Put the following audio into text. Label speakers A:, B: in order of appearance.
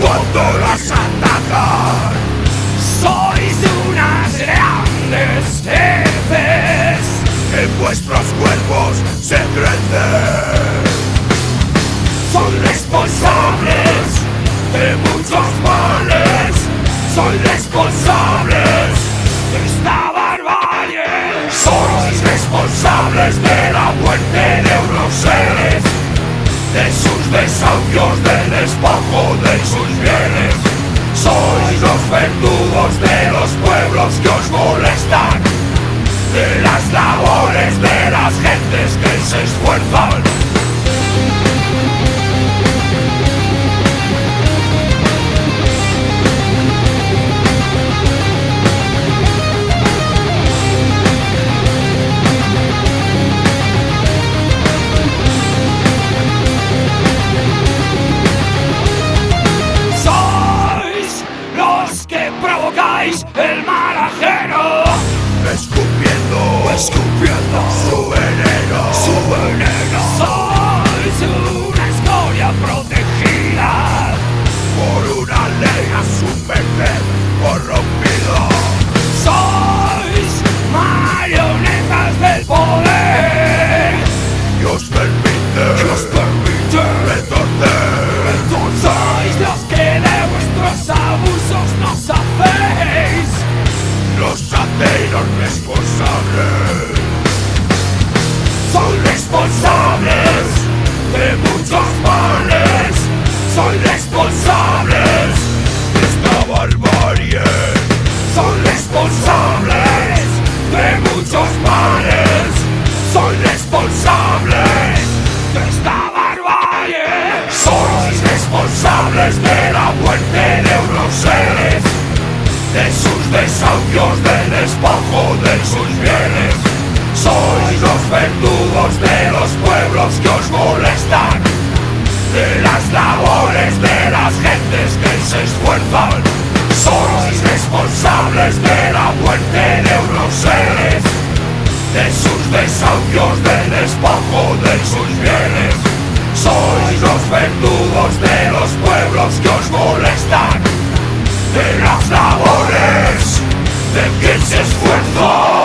A: cuando las atacan. Sois unas grandes jefes en vuestros cuerpos. Sus desahucios, del despojo de sus bienes. Sois los verdugos de los pueblos que os molestan, de las labores de las gentes que se esfuerzan. De la muerte de unos seres, de sus desahucios, del despojo de sus bienes. Sois los verdugos de los pueblos que os molestan, de las labores de las gentes que se esfuerzan. Sois responsables de la muerte de unos seres, de sus desahucios, del despojo de sus bienes. Sois los verdugos de los pueblos que os molestan, de las labores de quien se esfuerza.